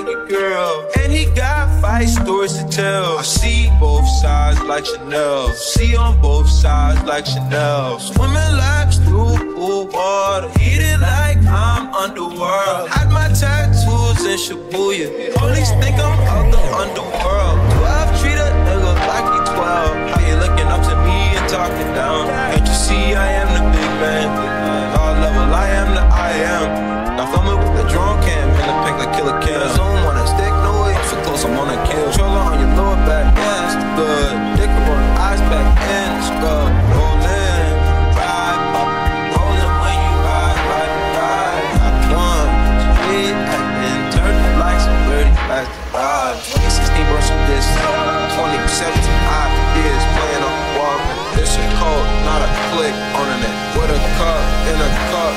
like your girl. And he got five stories to tell. I see both sides like Chanel. See on both sides like Chanel. Swimming laps through pool water. Heated like I'm underworld. Had my tattoos in Shibuya. Police think I'm out the underworld. Click on the net. With a cup, in a cup,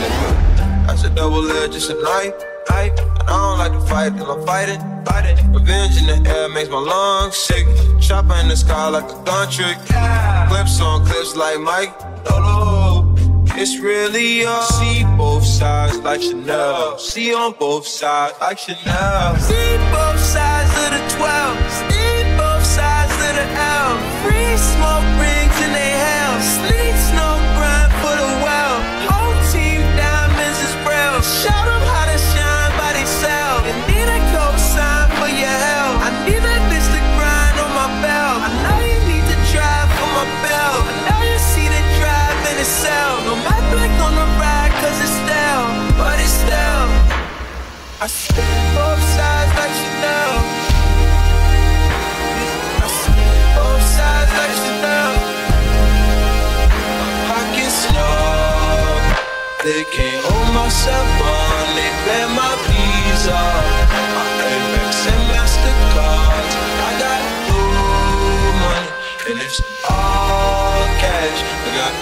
than that's a double edge, just a knife. And I don't like to fight, till I'm fighting. Fighting. Revenge in the air makes my lungs sick. Chopper in the sky like a gun trick. Clips on clips like Mike. Dolo. It's really all. See both sides like Chanel. See on both sides like Chanel. See I see both sides. I both sides like you know. They can't hold on, they my visa. My Amex and MasterCards. I got money, and it's all cash. I got